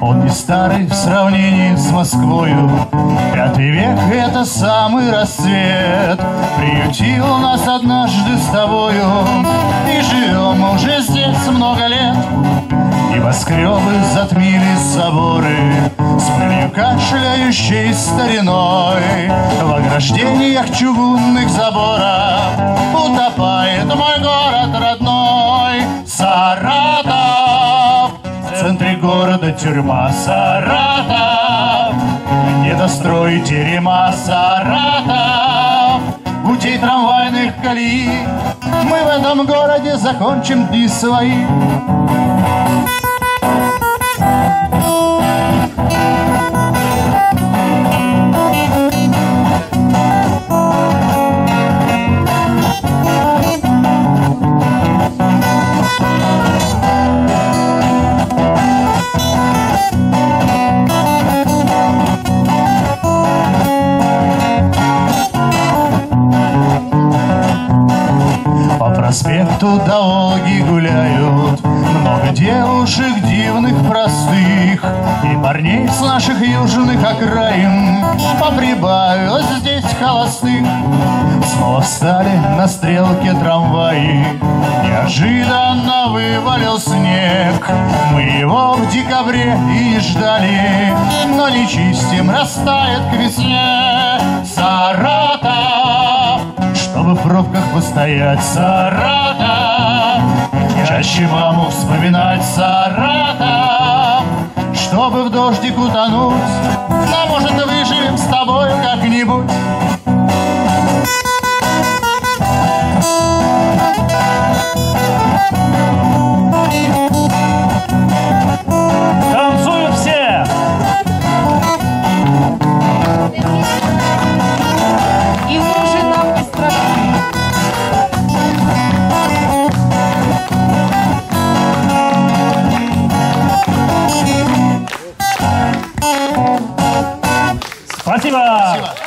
Он не старый в сравнении с Москвою. Пятый век — это самый расцвет Приютил нас однажды с тобою. И живем мы уже здесь много лет. Небоскребы затмили соборы С пылью кашляющей стариной. В ограждениях чугунных заборов Утопает мой город родной. Тюрьма Саратов Недострой терема Саратов. Путей трамвайных колеи Мы в этом городе закончим дни свои проспекту до Волги гуляют. Много девушек дивных, простых И парней с наших южных окраин. Поприбавилось здесь холостых Снова встали на стрелке трамваи. Неожиданно вывалил снег. Мы его в декабре и не ждали. Но не чистим, растает к весне. Чтобы в пробках постоять Саратов Чаще маму вспоминать Саратов Чтобы в дождик утонуть Но может выживем с тобой как-нибудь 柏